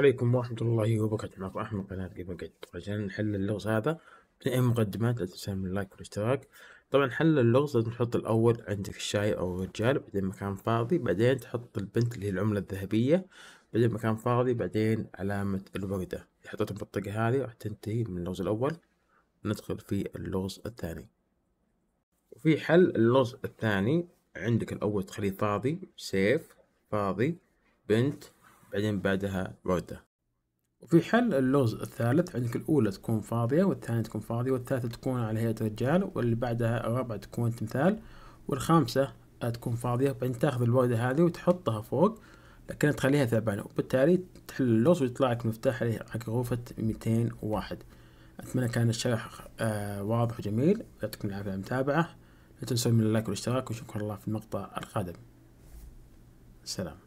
عليكم ورحمة الله وبركاته. معكم أحمد قناة جيم جيد عشان نحل اللغز هذا بدون أي مقدمات لا تنسى من ال like والاشتراك. طبعا حل اللغز لازم تحط الأول عندك الشايب أو الرجال بعدين مكان فاضي بعدين تحط البنت اللي هي العملة الذهبية بعدين مكان فاضي بعدين علامة الوردة. إذا حطيت المنطقة هذه راح تنتهي من اللغز الأول. ندخل في اللغز الثاني. وفي حل اللغز الثاني عندك الأول تخليه فاضي سيف فاضي بنت بعدين بعدها وردة وفي حل اللغز الثالث عندك الأولى تكون فاضية والثانية تكون فاضية والثالثة تكون على هيئة رجال واللي بعدها الرابعة تكون تمثال والخامسة تكون فاضية. بعدين تاخذ الوردة هذه وتحطها فوق لكنها تخليها ثعبانة. وبالتالي تحل اللغز ويطلع لك مفتاح حق غرفة ميتين وواحد أتمنى كان الشرح آه واضح وجميل. يعطيكم العافية على المتابعة. لا تنسوا من اللايك والاشتراك ونشوفكم الله في المقطع القادم. سلام